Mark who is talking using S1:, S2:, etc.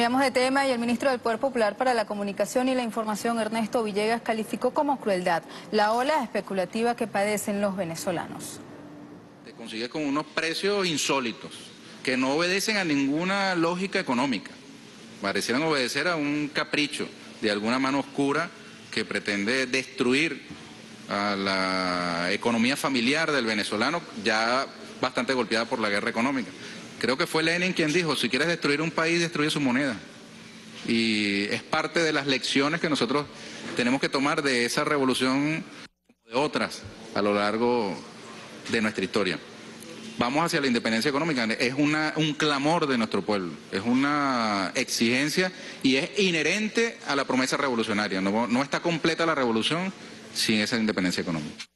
S1: Miramos de tema y el ministro del Poder Popular para la Comunicación y la Información, Ernesto Villegas, calificó como crueldad la ola especulativa que padecen los venezolanos.
S2: Se consigue con unos precios insólitos que no obedecen a ninguna lógica económica. Parecieran obedecer a un capricho de alguna mano oscura que pretende destruir a la economía familiar del venezolano, ya bastante golpeada por la guerra económica. Creo que fue Lenin quien dijo, si quieres destruir un país, destruye su moneda. Y es parte de las lecciones que nosotros tenemos que tomar de esa revolución de otras a lo largo de nuestra historia. Vamos hacia la independencia económica, es un clamor de nuestro pueblo, es una exigencia y es inherente a la promesa revolucionaria. no está completa la revolución sin esa independencia económica.